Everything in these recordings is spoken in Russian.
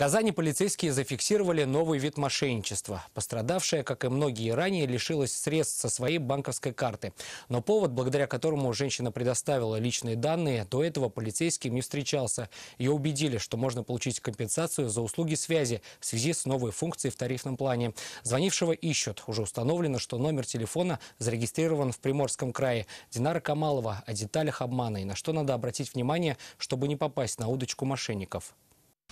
Казани полицейские зафиксировали новый вид мошенничества. Пострадавшая, как и многие ранее, лишилась средств со своей банковской карты. Но повод, благодаря которому женщина предоставила личные данные, до этого полицейским не встречался. Ее убедили, что можно получить компенсацию за услуги связи в связи с новой функцией в тарифном плане. Звонившего ищут. Уже установлено, что номер телефона зарегистрирован в Приморском крае. Динара Камалова о деталях обмана и на что надо обратить внимание, чтобы не попасть на удочку мошенников.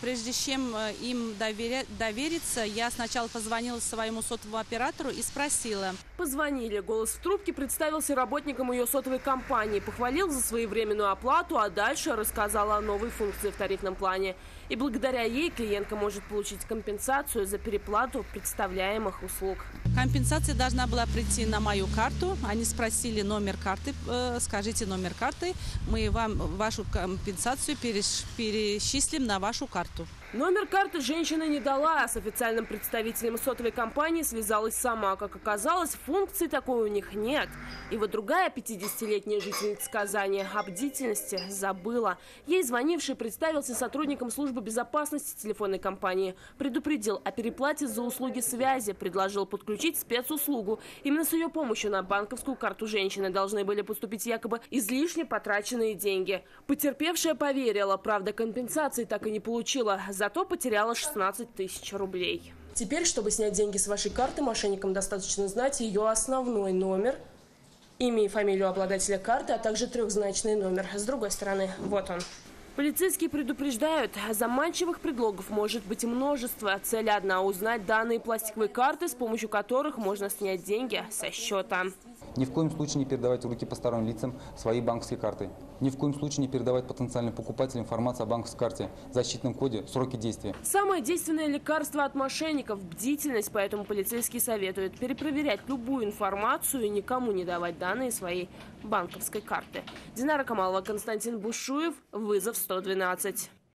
Прежде чем э, им довериться, я сначала позвонила своему сотовому оператору и спросила. Позвонили. Голос в трубке представился работникам ее сотовой компании, похвалил за своевременную оплату, а дальше рассказала о новой функции в тарифном плане. И благодаря ей клиентка может получить компенсацию за переплату представляемых услуг. Компенсация должна была прийти на мою карту. Они спросили номер карты, э, скажите номер карты, мы вам вашу компенсацию перечислим на вашу карту. Номер карты женщина не дала, а с официальным представителем сотовой компании связалась сама. Как оказалось, функции такой у них нет. И вот другая 50-летняя жительница Казани о бдительности забыла. Ей звонивший представился сотрудником службы безопасности телефонной компании. Предупредил о переплате за услуги связи, предложил подключить спецуслугу. Именно с ее помощью на банковскую карту женщины должны были поступить якобы излишне потраченные деньги. Потерпевшая поверила, правда компенсации так и не получила, зато потеряла 16 тысяч рублей. Теперь, чтобы снять деньги с вашей карты, мошенникам достаточно знать ее основной номер, имя и фамилию обладателя карты, а также трехзначный номер. С другой стороны, вот он. Полицейские предупреждают, заманчивых предлогов может быть множество. Цель одна – узнать данные пластиковой карты, с помощью которых можно снять деньги со счета. Ни в коем случае не передавать в руки посторонним лицам свои банковские карты. Ни в коем случае не передавать потенциальным покупателям информацию о банковской карте, защитном коде, сроки действия. Самое действенное лекарство от мошенников – бдительность, поэтому полицейские советуют перепроверять любую информацию и никому не давать данные своей банковской карты. Динара Камалова, Константин Бушуев, вызов 112.